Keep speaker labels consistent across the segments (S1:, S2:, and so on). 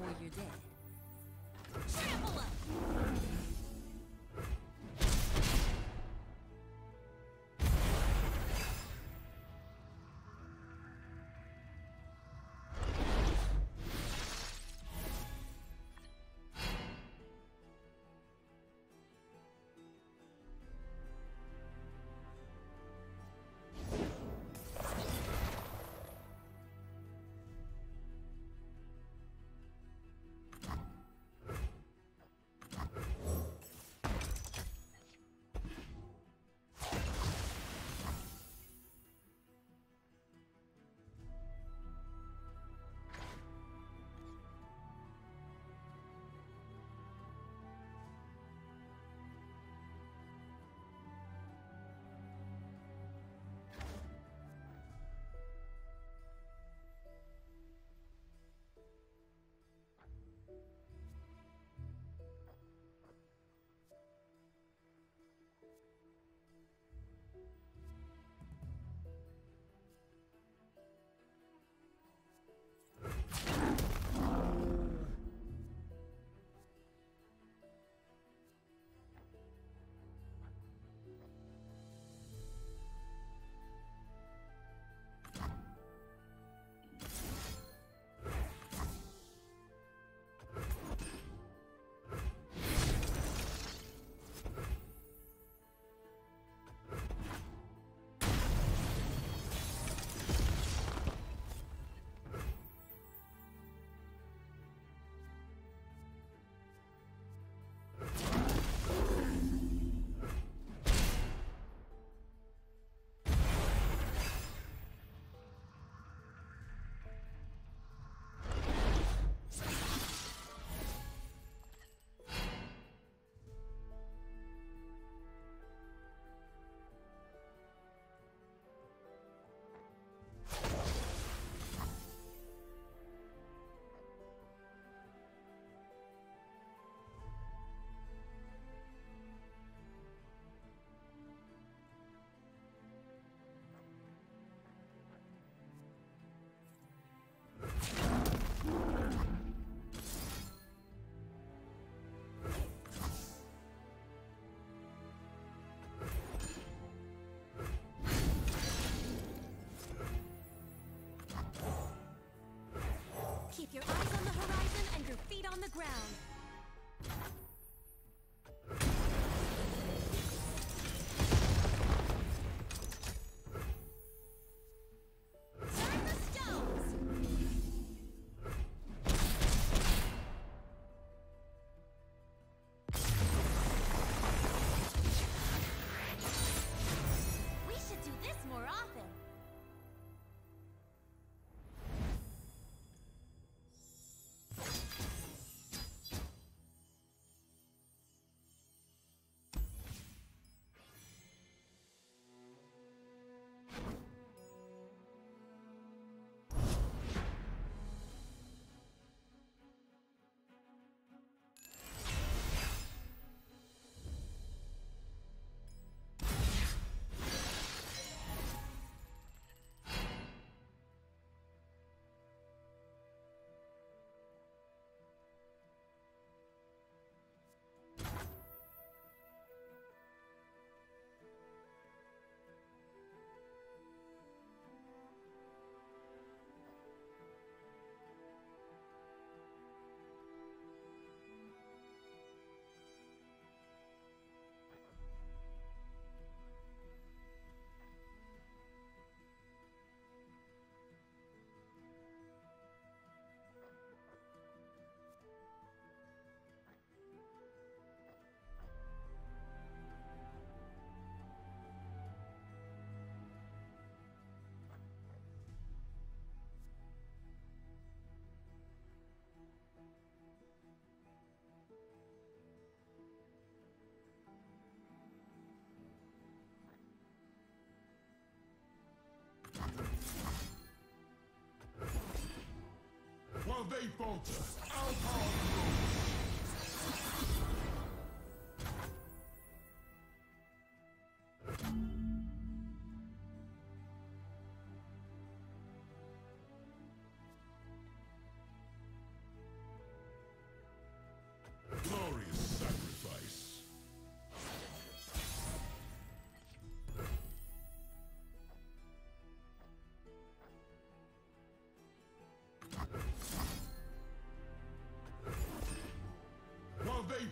S1: or you're dead.
S2: Keep your eyes on the horizon and your feet on the ground.
S3: While they falter,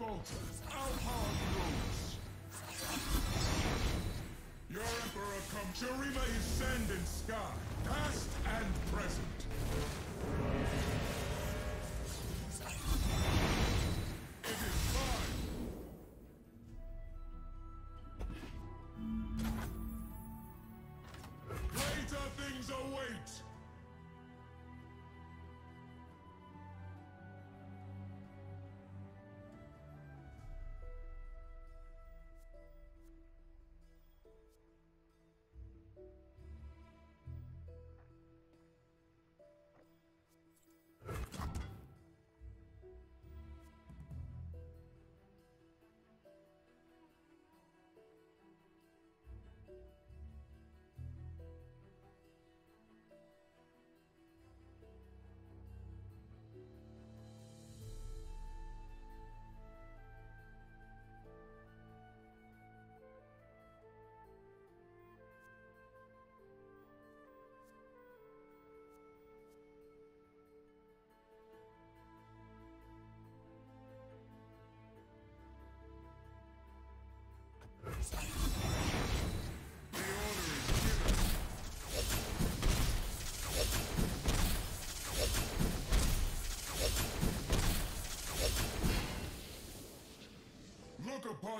S3: grows. Your Emperor comes. Shurima is sand and sky, past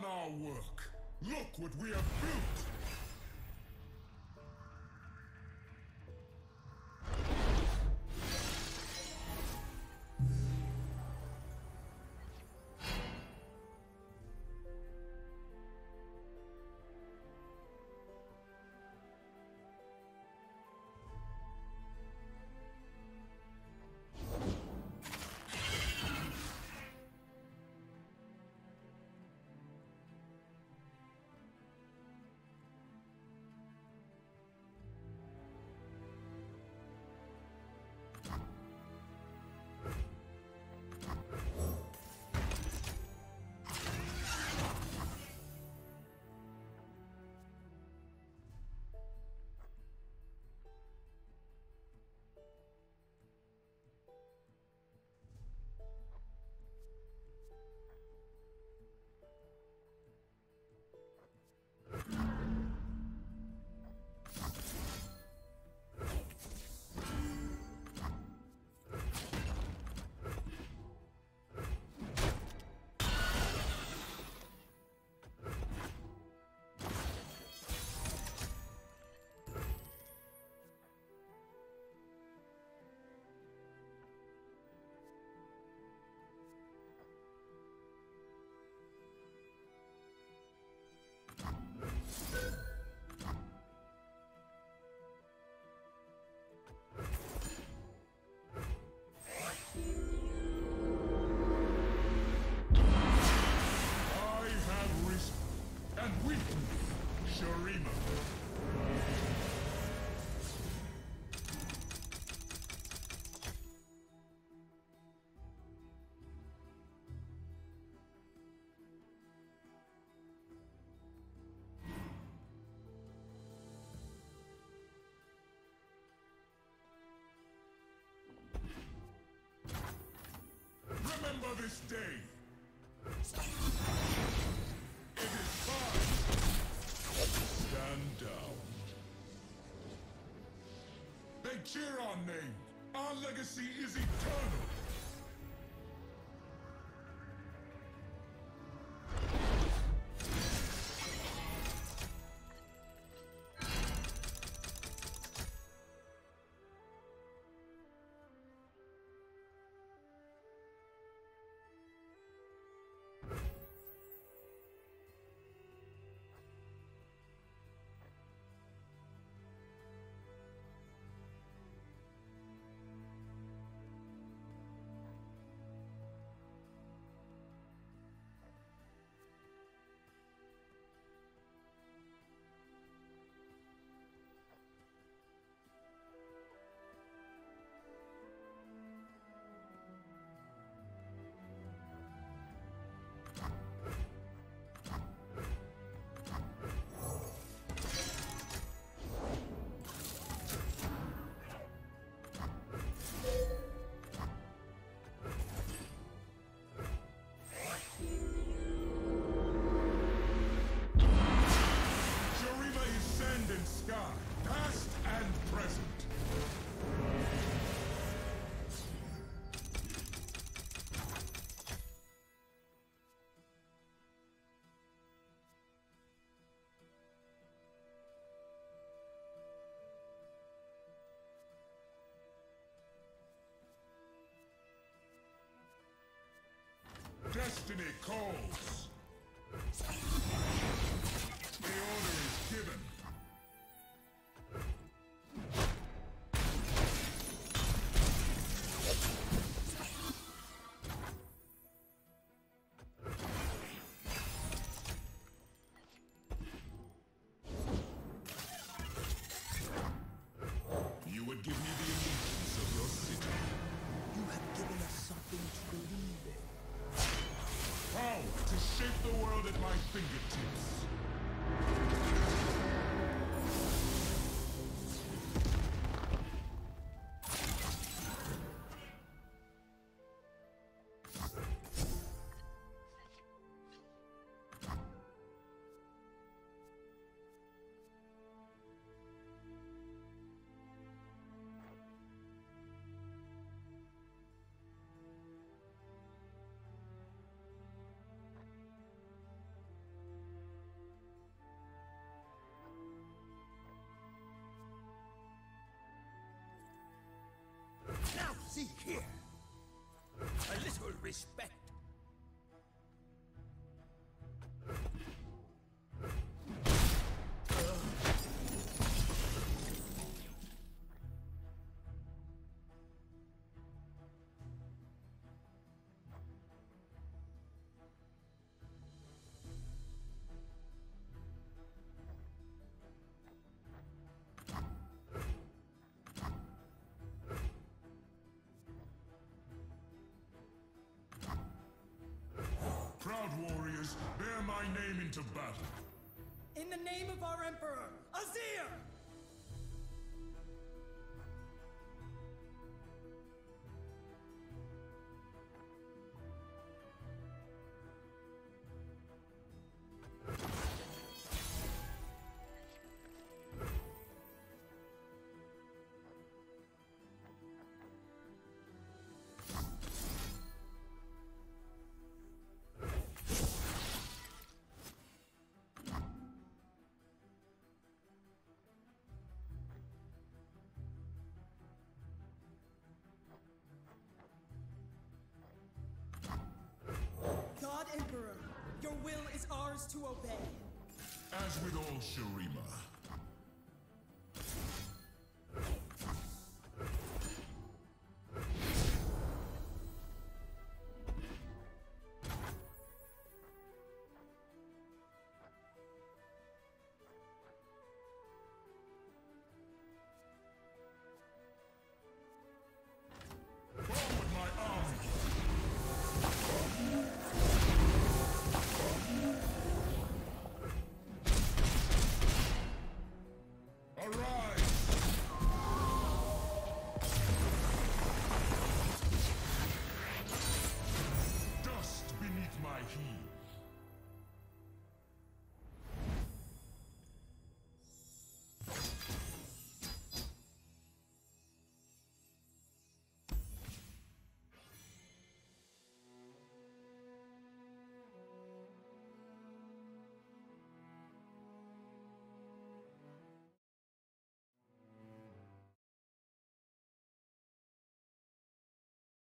S3: Look our work. Look what we have built. Remember this day. It is fine. Stand down. They cheer our name. Our legacy is eternal. Destiny calls. The order is given.
S1: See here. A little respect.
S3: Bear my name into battle.
S4: In the name of our Emperor, Azir! To obey.
S3: As with all Shurima,